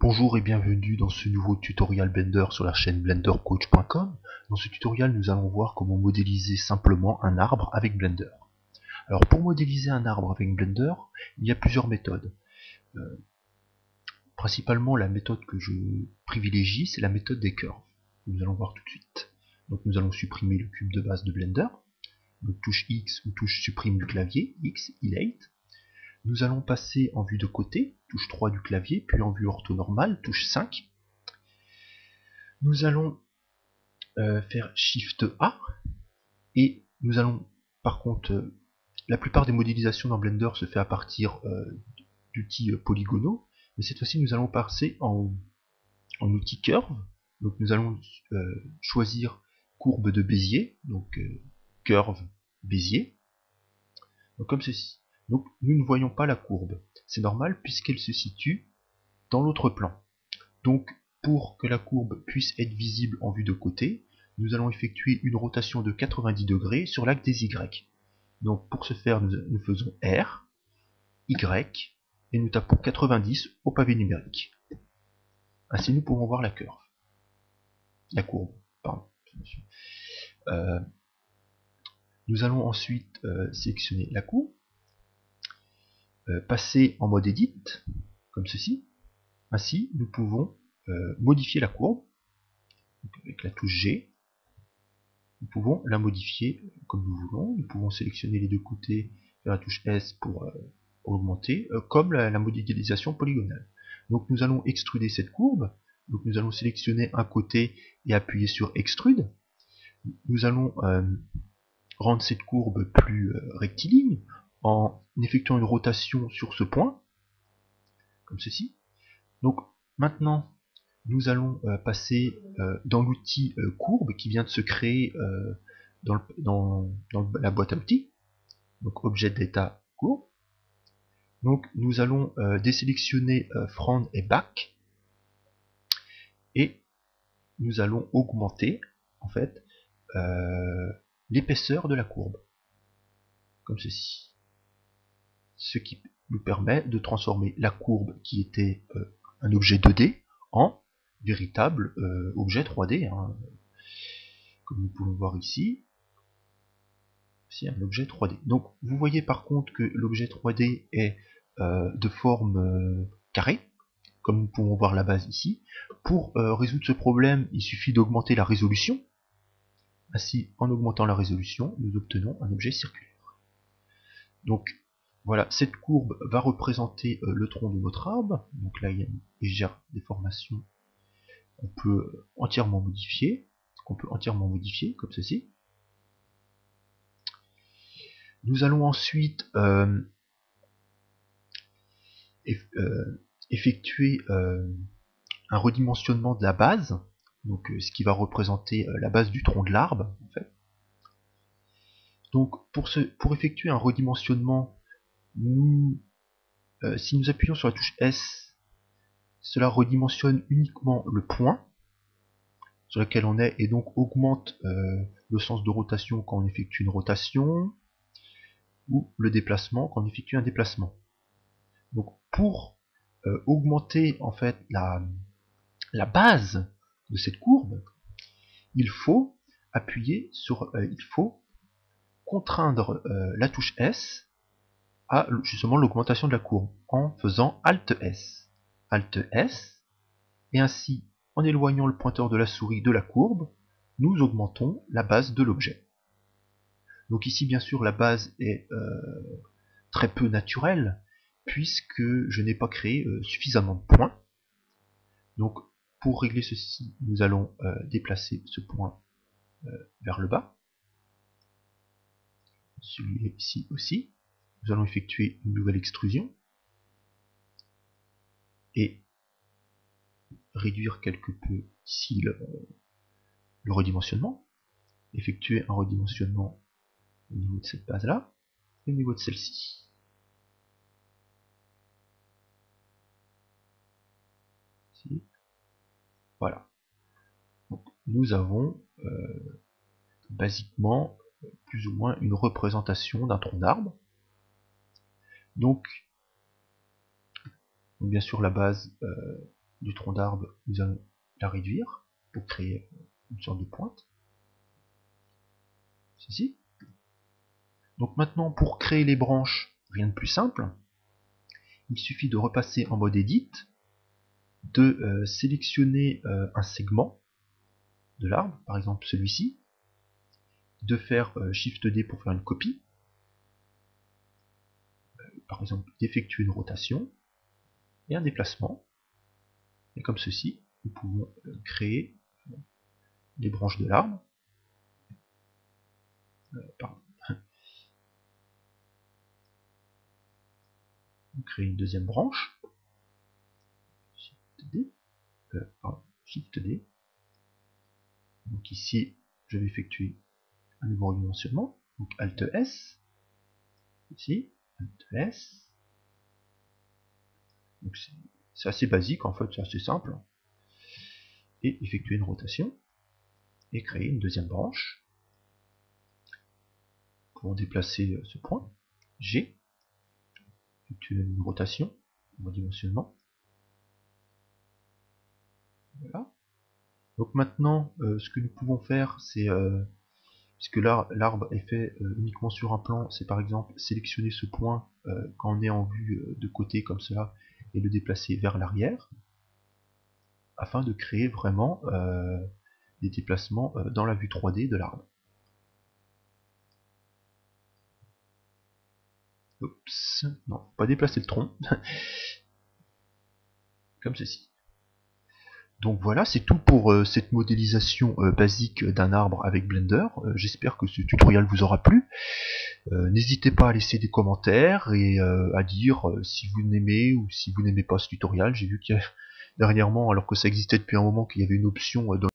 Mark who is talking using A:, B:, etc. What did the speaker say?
A: Bonjour et bienvenue dans ce nouveau tutoriel Blender sur la chaîne blendercoach.com. Dans ce tutoriel, nous allons voir comment modéliser simplement un arbre avec Blender. Alors pour modéliser un arbre avec Blender, il y a plusieurs méthodes. Euh, principalement la méthode que je privilégie, c'est la méthode des curves. Nous allons voir tout de suite. Donc nous allons supprimer le cube de base de Blender. Donc touche X ou touche supprime du clavier, X, Elate. Nous allons passer en vue de côté, touche 3 du clavier, puis en vue orthonormale, touche 5. Nous allons euh, faire Shift A, et nous allons, par contre, euh, la plupart des modélisations dans Blender se fait à partir euh, d'outils polygonaux, mais cette fois-ci nous allons passer en, outil curve, donc nous allons choisir courbe de Bézier, donc curve Bézier, comme ceci. Donc nous ne voyons pas la courbe. C'est normal puisqu'elle se situe dans l'autre plan. Donc pour que la courbe puisse être visible en vue de côté, nous allons effectuer une rotation de 90 degrés sur l'axe des Y. Donc pour ce faire, nous, faisons R, Y, et nous tapons 90 au pavé numérique. Ainsi nous pouvons voir la curve. La courbe, pardon. Euh, nous allons ensuite euh, sélectionner la courbe passer en mode edit, comme ceci. Ainsi, nous pouvons euh, modifier la courbe avec la touche G. Nous pouvons la modifier comme nous voulons. Nous pouvons sélectionner les deux côtés, faire la touche S pour, euh, augmenter, comme la, modélisation polygonale. Donc nous allons extruder cette courbe. Donc nous allons sélectionner un côté et appuyer sur extrude. Nous allons rendre cette courbe plus rectiligne en effectuant une rotation sur ce point, comme ceci. Donc maintenant, nous allons euh, passer euh, dans l'outil euh, courbe qui vient de se créer dans, dans, la boîte à outils, donc objet d'état courbe. Donc nous allons désélectionner front et back et nous allons augmenter en fait l'épaisseur de la courbe, comme ceci ce qui nous permet de transformer la courbe qui était euh, un objet 2D en véritable euh, objet 3D, hein. comme nous pouvons voir ici. C'est un objet 3D. Donc vous voyez par contre que l'objet 3D est euh, de forme carrée, comme nous pouvons voir la base ici. Pour résoudre ce problème, il suffit d'augmenter la résolution. Ainsi, en augmentant la résolution, nous obtenons un objet circulaire. Donc voilà, cette courbe va représenter euh, le tronc de notre arbre. Donc là, il y a une légère déformation qu'on peut entièrement modifier. Qu'on peut entièrement modifier, comme ceci. Nous allons ensuite euh, euh, effectuer un redimensionnement de la base, donc ce qui va représenter la base du tronc de l'arbre. Donc pour effectuer un redimensionnement euh, si nous appuyons sur la touche S, cela redimensionne uniquement le point sur lequel on est et donc augmente euh, le sens de rotation quand on effectue une rotation ou le déplacement quand on effectue un déplacement. Donc pour euh, augmenter en fait la, la base de cette courbe, il faut appuyer sur, il faut contraindre la touche S à justement l'augmentation de la courbe en faisant Alt S. Alt S, et ainsi, en éloignant le pointeur de la souris de la courbe, nous augmentons la base de l'objet. Donc ici, bien sûr, la base est euh, très peu naturelle, puisque je n'ai pas créé euh, suffisamment de points. Donc, pour régler ceci, nous allons euh, déplacer ce point vers le bas. Celui-ci aussi nous allons effectuer une nouvelle extrusion et réduire quelque peu ici le, redimensionnement, effectuer un redimensionnement au niveau de cette base là et au niveau de celle-ci. Voilà. nous avons euh, basiquement plus ou moins une représentation d'un tronc d'arbre donc, bien sûr la base, euh, du tronc d'arbre, nous allons la réduire pour créer une sorte de pointe. Ceci. Donc maintenant, pour créer les branches, rien de plus simple. Il suffit de repasser en mode Edit, de euh, sélectionner euh, un segment de l'arbre, par exemple celui-ci, de faire Shift D pour faire une copie, par exemple d'effectuer une rotation et un déplacement, et comme ceci, nous pouvons créer les branches de l'arbre. On crée une deuxième branche. Shift D. Shift D. Donc ici, je vais effectuer un nouveau dimensionnement. Donc Alt S. Ici, Donc c'est assez basique en fait, c'est assez simple. Et effectuer une rotation et créer une deuxième branche pour déplacer euh, ce point G, effectuer une rotation, un dimensionnement. Voilà. Donc maintenant, euh, ce que nous pouvons faire, c'est, euh, puisque l'arbre est fait uniquement sur un plan, c'est par exemple sélectionner ce point quand on est en vue de côté comme cela et le déplacer vers l'arrière, afin de créer vraiment des déplacements euh, dans la vue 3D de l'arbre. Oups, non, pas déplacer le tronc. Comme ceci. Donc voilà, c'est tout pour euh, cette modélisation euh, basique d'un arbre avec Blender. J'espère que ce tutoriel vous aura plu. N'hésitez pas à laisser des commentaires et à dire si vous n'aimez ou si vous n'aimez pas ce tutoriel. J'ai vu qu'il y a dernièrement, alors que ça existait depuis un moment, qu'il y avait une option dans